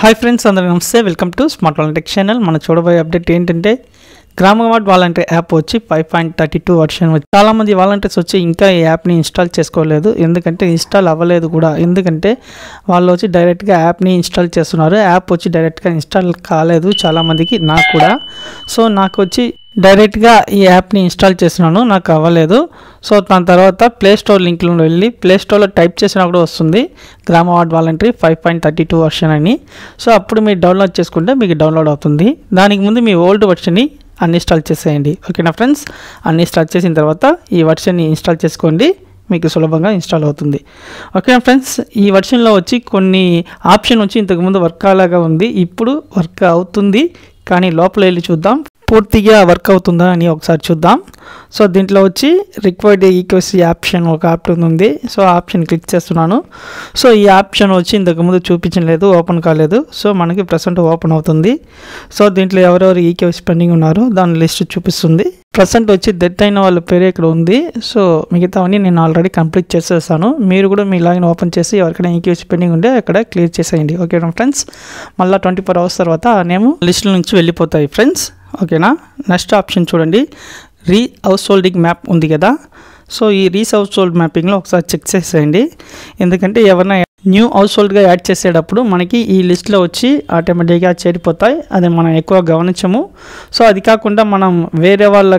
Hi friends అందరికీ నమస్తే. Welcome to smart వాలంటెక్ ఛానల్ మన చూడబోయే అప్డేట్ ఏంటంటే గ్రామ వార్డ్ వాలంటీర్ యాప్ వచ్చి five point thirty two version వచ్చి చాలామంది వాలంటీర్స్ వచ్చి ఇంకా ఈ యాప్ని ఇన్స్టాల్ చేసుకోలేదు. ఎందుకంటే ఇన్స్టాల్ అవ్వలేదు కూడా. ఎందుకంటే వాళ్ళు వచ్చి డైరెక్ట్గా యాప్ని ఇన్స్టాల్ చేస్తున్నారు. యాప్ వచ్చి డైరెక్ట్గా ఇన్స్టాల్ కాలేదు చాలామందికి నాకు కూడా. సో నాకు వచ్చి డైరెక్ట్గా ఈ యాప్ని ఇన్స్టాల్ చేసినాను నాకు అవ్వలేదు. సో దాని తర్వాత ప్లే స్టోర్ లింక్లో వెళ్ళి ప్లే స్టోర్లో టైప్ చేసినా కూడా వస్తుంది. గ్రామ ward voluntary five point thirty two version అని. సో అప్పుడు మీరు డౌన్లోడ్ చేసుకుంటే మీకు డౌన్లోడ్ అవుతుంది. దానికి ముందు మీ ఓల్డ్ వర్షన్ని అన్ఇన్స్టాల్ చేసేయండి. ఓకేనా ఫ్రెండ్స్? అన్ఇన్స్టాల్ చేసిన తర్వాత ఈ వర్షన్ని ఇన్స్టాల్ చేసుకోండి. మీకు సులభంగా ఇన్స్టాల్ అవుతుంది. Okay friends? ఈ వర్షన్లో వచ్చి కొన్ని ఆప్షన్ వచ్చి ఇంతకుముందు వర్క్ అలాగా ఉంది. ఇప్పుడు వర్క్ అవుతుంది. కానీ లోపల వెళ్ళి చూద్దాం. పూర్తిగా వర్క్ అవుతుందా అని ఒకసారి చూద్దాం. సో దీంట్లో వచ్చి రిక్వైర్డ్ ఈక్వసీ ఆప్షన్ ఒక ఆప్షన్ ఉంది. సో ఆప్షన్ క్లిక్ చేస్తున్నాను. సో ఈ ఆప్షన్ వచ్చి ఇంతకుముందు చూపించలేదు ఓపెన్ కాలేదు. సో మనకి ప్రజెంట్ ఓపెన్ అవుతుంది. సో దీంట్లో ఎవరెవరు ఈక్వెస్ పెండింగ్ ఉన్నారో దాని లిస్ట్ చూపిస్తుంది. ప్రజెంట్ వచ్చి డెత్ అయిన వాళ్ళ పేరు ఇక్కడ ఉంది. సో మిగతావన్నీ నేను ఆల్రెడీ కంప్లీట్ చేసేస్తాను మీరు కూడా మీ లాగిన్ ఓపెన్ చేసి ఎవరికైనా ఈకేవైసీ పెండింగ్ ఉంటే అక్కడ క్లియర్ చేసేయండి. ఓకేనా ఫ్రెండ్స్ మళ్ళీ ట్వంటీ ఫోర్ అవర్స్ తర్వాత ఆ నేమ్ లిస్ట్ నుంచి వెళ్ళిపోతాయి ఫ్రెండ్స్ ఓకేనా? నెక్స్ట్ ఆప్షన్ చూడండి. రీ హౌస్ హోల్డింగ్ మ్యాప్ ఉంది కదా. సో ఈ రీస్ హౌస్ హోల్డ్ మ్యాపింగ్లో ఒకసారి చెక్ చేసేయండి. ఎందుకంటే ఎవరైనా న్యూ హౌస్ హోల్డ్గా యాడ్ చేసేటప్పుడు మనకి ఈ లిస్ట్లో వచ్చి ఆటోమేటిక్గా చేరిపోతాయి. అది మనం ఎక్కువ గమనించము. సో అది కాకుండా మనం వేరే వాళ్ళ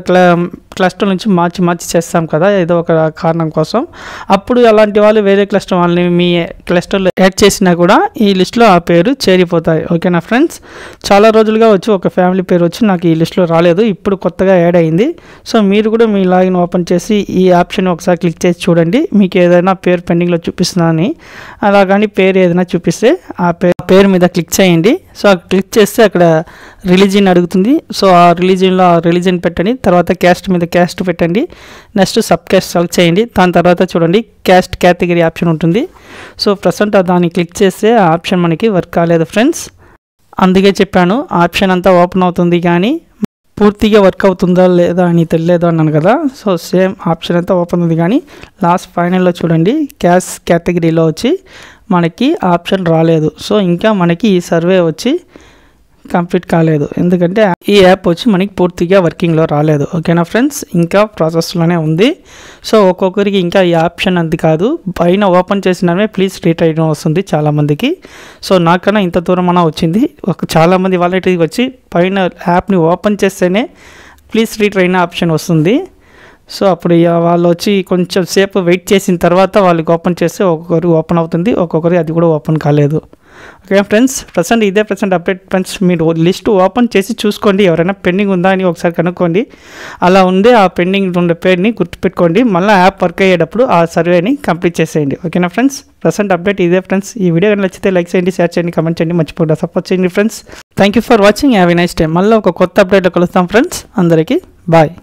క్లస్టర్ నుంచి మార్చి మార్చి చేస్తాం కదా ఏదో ఒక కారణం కోసం. అప్పుడు అలాంటి వాళ్ళు వేరే క్లస్టర్ వాళ్ళని మీ క్లస్టర్లో యాడ్ చేసినా కూడా ఈ లిస్ట్లో ఆ పేరు చేరిపోతాయి. ఓకేనా ఫ్రెండ్స్ చాలా రోజులుగా వచ్చి ఒక ఫ్యామిలీ పేరు వచ్చి నాకు ఈ లిస్ట్లో రాలేదు. ఇప్పుడు కొత్తగా యాడ్ అయింది. సో మీరు కూడా మీ లాగిన్ ఓపెన్ చేసి ఈ ఆప్షన్ ఒకసారి క్లిక్ చేసి చూడండి. మీకు ఏదైనా పేరు పెండింగ్లో చూపిస్తుందని. అలా కానీ పేరు ఏదైనా చూపిస్తే ఆ పేరు పేరు మీద క్లిక్ చేయండి. సో క్లిక్ చేస్తే అక్కడ రిలీజియన్ అడుగుతుంది. సో ఆ రిలీజియన్లో ఆ రిలీజియన్ పెట్టండి. తర్వాత క్యాస్ట్ మీద క్యాస్ట్ పెట్టండి. నెక్స్ట్ సబ్ క్యాస్ట్ సెలెక్ట్ చేయండి. దాని తర్వాత చూడండి క్యాస్ట్ కేటగిరీ ఆప్షన్ ఉంటుంది. సో ప్రజెంట్ దాన్ని క్లిక్ చేస్తే ఆ ఆప్షన్ మనకి వర్క్ కాలేదు ఫ్రెండ్స్ అందుకే చెప్పాను ఆప్షన్ అంతా ఓపెన్ అవుతుంది కానీ పూర్తిగా వర్క్ అవుతుందా లేదా అని తెలియదు అన్నాను కదా. సో సేమ్ ఆప్షన్ అంతా ఓపెన్ ఉంది. కానీ లాస్ట్ ఫైనల్లో చూడండి క్యాష్ కేటగిరీలో వచ్చి మనకి ఆప్షన్ రాలేదు. సో ఇంకా మనకి ఈ సర్వే వచ్చి కంప్లీట్ కాలేదు. ఎందుకంటే ఈ యాప్ వచ్చి మనకి పూర్తిగా వర్కింగ్లో రాలేదు. ఓకేనా ఫ్రెండ్స్ ఇంకా ప్రాసెస్లోనే ఉంది. సో ఒక్కొక్కరికి ఇంకా ఈ ఆప్షన్ అది కాదు. పైన ఓపెన్ చేసినవే ప్లీజ్ రీటైన్ వస్తుంది చాలామందికి. సో నాకన్నా ఇంత దూరం అన్నా వచ్చింది. ఒక చాలామంది వాళ్ళకి వచ్చి పైన యాప్ని ఓపెన్ చేస్తేనే ప్లీజ్ రీట్రైన్ ఆప్షన్ వస్తుంది. సో అప్పుడు వాళ్ళు వచ్చి కొంచెం సేపు వెయిట్ చేసిన తర్వాత వాళ్ళకి ఓపెన్ చేస్తే ఒక్కొక్కరికి ఓపెన్ అవుతుంది. ఒక్కొక్కరికి అది కూడా ఓపెన్ కాలేదు. Okay friends? ప్రజెంట్ ఇదే ప్రజెంట్ అప్డేట్ ఫ్రెండ్స్ మీరు లిస్ట్ ఓపెన్ చేసి చూసుకోండి. ఎవరైనా పెండింగ్ ఉందా అని ఒకసారి కనుక్కోండి. అలా ఉందే ఆ పెండింగ్ ఉండే పేరుని గుర్తుపెట్టుకోండి. మళ్ళీ యాప్ వర్క్ అయ్యేటప్పుడు ఆ సర్వేని కంప్లీట్ చేసేయండి. ఓకేనా ఫ్రెండ్స్? ప్రజెంట్ అప్డేట్ ఇదే ఫ్రెండ్స్. ఈ వీడియో కానీ నచ్చితే లైక్ చేయండి షేర్ చేయండి కమెంట్ చేయండి. మర్చిపోకుండా సపోర్ట్ చేయండి friends. Thank you for watching have a nice day మళ్ళీ ఒక కొత్త అప్డేట్లో కలుస్తాం ఫ్రెండ్స్. అందరికీ బాయ్.